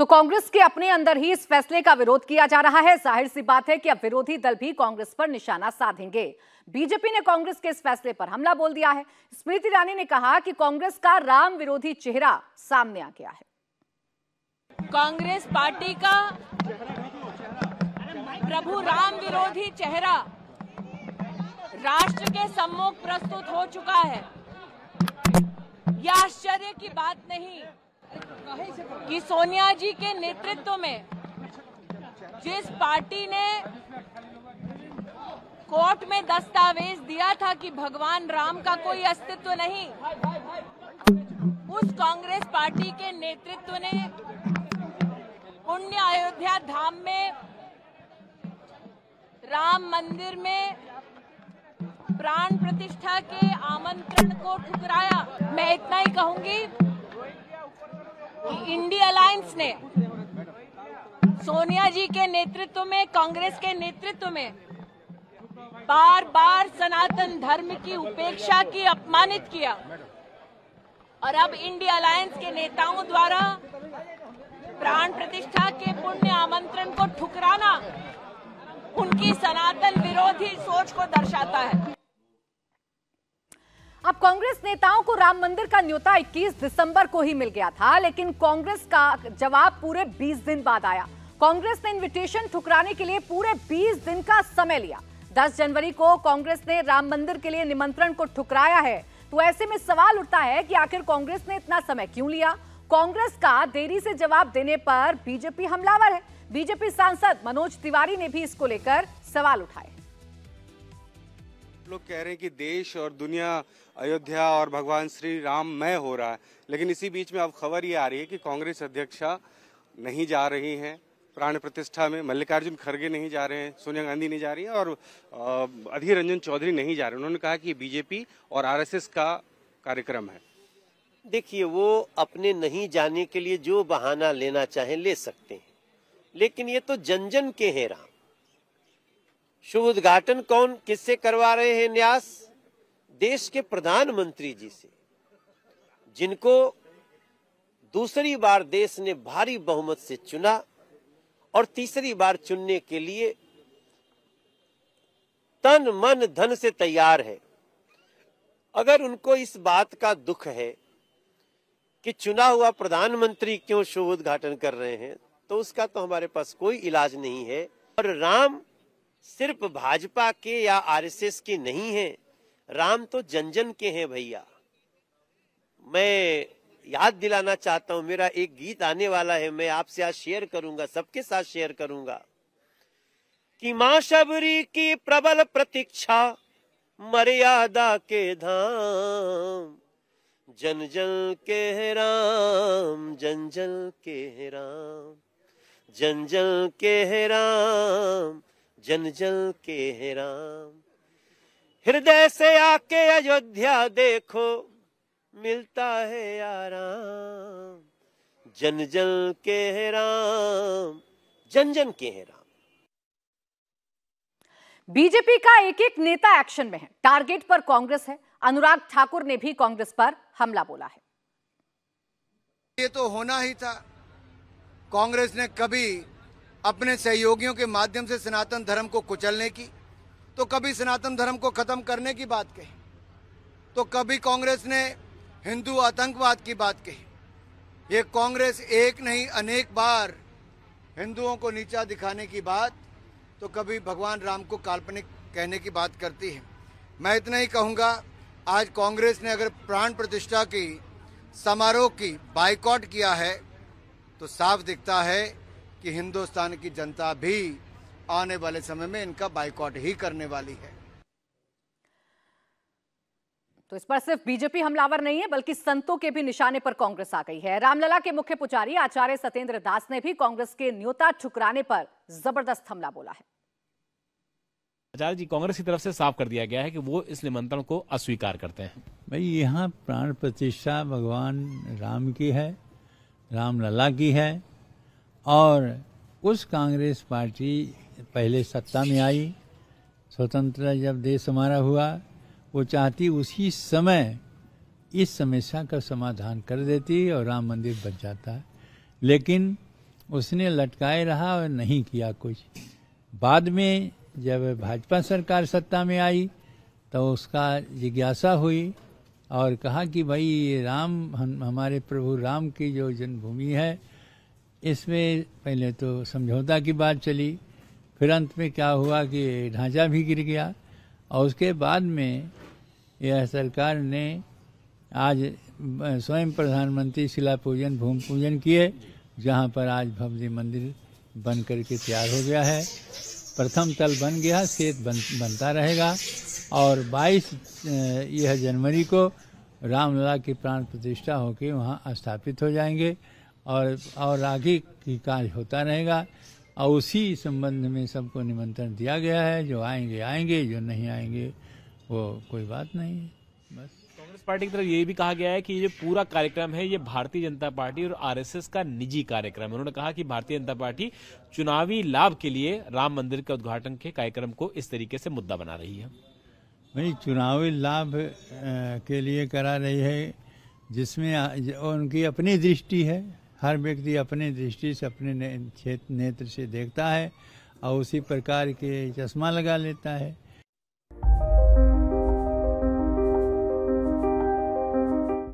तो कांग्रेस के अपने अंदर ही इस फैसले का विरोध किया जा रहा है। ज़ाहिर सी बात है कि अब विरोधी दल भी कांग्रेस पर निशाना साधेंगे। बीजेपी ने कांग्रेस के इस फैसले पर हमला बोल दिया है। स्मृति ईरानी ने कहा कि कांग्रेस का राम विरोधी चेहरा सामने आ गया है। कांग्रेस पार्टी का प्रभु राम विरोधी चेहरा राष्ट्र के सम्मुख प्रस्तुत हो चुका है। यह आश्चर्य की बात नहीं कि सोनिया जी के नेतृत्व में जिस पार्टी ने कोर्ट में दस्तावेज़ दिया था कि भगवान राम का कोई अस्तित्व नहीं, उस कांग्रेस पार्टी के नेतृत्व ने पुण्य अयोध्या धाम में राम मंदिर में प्राण प्रतिष्ठा के आमंत्रण को ठुकराया। मैं इतना ही कहूँगी। कि इंडिया अलायंस ने सोनिया जी के नेतृत्व में, कांग्रेस के नेतृत्व में बार बार सनातन धर्म की उपेक्षा की, अपमानित किया। और अब इंडिया अलायंस के नेताओं द्वारा प्राण प्रतिष्ठा के पुण्य आमंत्रण को ठुकराना उनकी सनातन विरोधी सोच को दर्शाता है। अब कांग्रेस नेताओं को राम मंदिर का न्योता 21 दिसंबर को ही मिल गया था, लेकिन कांग्रेस का जवाब पूरे 20 दिन बाद आया। कांग्रेस ने इनविटेशन ठुकराने के लिए पूरे 20 दिन का समय लिया। 10 जनवरी को कांग्रेस ने राम मंदिर के लिए निमंत्रण को ठुकराया है। तो ऐसे में सवाल उठता है कि आखिर कांग्रेस ने इतना समय क्यों लिया? कांग्रेस का देरी से जवाब देने पर बीजेपी हमलावर है। बीजेपी सांसद मनोज तिवारी ने भी इसको लेकर सवाल उठाए। लोग कह रहे हैं कि देश और दुनिया, अयोध्या और भगवान श्री राम मय हो रहा है। लेकिन इसी बीच में अब खबर ये आ रही है कि कांग्रेस अध्यक्षा नहीं जा रही हैं। प्राण प्रतिष्ठा में मल्लिकार्जुन खड़गे नहीं जा रहे हैं, सोनिया गांधी नहीं जा रही हैं और अधीर रंजन चौधरी नहीं जा रहे उन्होंने कहा कि बीजेपी और आरएसएस का कार्यक्रम है। देखिए, वो अपने नहीं जाने के लिए जो बहाना लेना चाहे ले सकते हैं। लेकिन ये तो जन जन के हैं राम। शुभ उद्घाटन कौन किससे करवा रहे हैं न्यास? देश के प्रधानमंत्री जी से। जिनको दूसरी बार देश ने भारी बहुमत से चुना और तीसरी बार चुनने के लिए तन, मन, धन से तैयार है। अगर उनको इस बात का दुख है कि चुना हुआ प्रधानमंत्री क्यों शुभ उद्घाटन कर रहे हैं तो उसका तो हमारे पास कोई इलाज नहीं है। और राम सिर्फ़ भाजपा के या आरएसएस के नहीं है। राम तो जन जन के हैं भैया। मैं याद दिलाना चाहता हूँ, मेरा एक गीत आने वाला है, मैं आपसे आज शेयर करूँगा, सबके साथ शेयर करूँगा। कि माँ शबरी की प्रबल प्रतीक्षा, मर्यादा के धाम। जन जन के राम जन जन के राम। जन जन के राम जन जन के राम। हृदय से आके अयोध्या देखो मिलता है आराम। जन जन के राम जन जन के राम। बीजेपी का एक एक नेता एक्शन में है। टारगेट पर कांग्रेस है। अनुराग ठाकुर ने भी कांग्रेस पर हमला बोला है। ये तो होना ही था। कांग्रेस ने कभी अपने सहयोगियों के माध्यम से सनातन धर्म को कुचलने की तो कभी सनातन धर्म को खत्म करने की बात कही तो कभी कांग्रेस ने हिंदू आतंकवाद की बात कही। ये कांग्रेस एक नहीं, अनेक बार हिंदुओं को नीचा दिखाने की बात तो कभी भगवान राम को काल्पनिक कहने की बात करती है। मैं इतना ही कहूँगा, आज कांग्रेस ने अगर प्राण प्रतिष्ठा की, समारोह की बाइकआउट किया है तो साफ़ दिखता है कि हिंदुस्तान की जनता भी आने वाले समय में इनका बाइकआउट ही करने वाली है। तो इस पर सिर्फ़ बीजेपी हमलावर नहीं है बल्कि संतों के भी निशाने पर कांग्रेस आ गई है। रामलला के मुख्य पुजारी आचार्य सत्येंद्र दास ने भी कांग्रेस के न्योता ठुकराने पर ज़बरदस्त हमला बोला है। आचार्य जी कांग्रेस की तरफ़ से साफ़ कर दिया गया है कि वो इस निमंत्रण को अस्वीकार करते हैं। भाई यहाँ प्राण प्रतिष्ठा भगवान राम की है रामलला की है और उस कांग्रेस पार्टी पहले सत्ता में आई स्वतंत्र जब देश हमारा हुआ वो चाहती उसी समय इस समस्या का समाधान कर देती और राम मंदिर बन जाता। लेकिन उसने लटकाए रहा और नहीं किया कुछ। बाद में जब भाजपा सरकार सत्ता में आई तो उसका जिज्ञासा हुई और कहा कि भाई राम हम, हमारे प्रभु राम की जो जन्मभूमि है इसमें पहले तो समझौता की बात चली फिर अंत में क्या हुआ कि ढांचा भी गिर गया और उसके बाद में यह सरकार ने आज स्वयं प्रधानमंत्री शिला पूजन भूमि पूजन किए जहाँ पर आज भव्य मंदिर बन करके तैयार हो गया है। प्रथम तल बन गया सेत बन, बनता रहेगा और 22 यह जनवरी को रामलला की प्राण प्रतिष्ठा होकर वहाँ स्थापित हो जाएँगे। और और आगे की कार्य होता रहेगा। और उसी संबंध में सबको निमंत्रण दिया गया है जो आएँगे आएँगे जो नहीं आएँगे वो कोई बात नहीं है। बस। कांग्रेस पार्टी की तरफ़ ये भी कहा गया है कि ये पूरा कार्यक्रम है ये भारतीय जनता पार्टी और आरएसएस का निजी कार्यक्रम है। उन्होंने कहा कि भारतीय जनता पार्टी चुनावी लाभ के लिए राम मंदिर के उद्घाटन के कार्यक्रम को इस तरीके से मुद्दा बना रही है। भाई चुनावी लाभ के लिए करा रही है जिसमें उनकी अपनी दृष्टि है। हर व्यक्ति अपने दृष्टि से अपने ने, नेत्र से देखता है और उसी प्रकार के चश्मा लगा लेता है।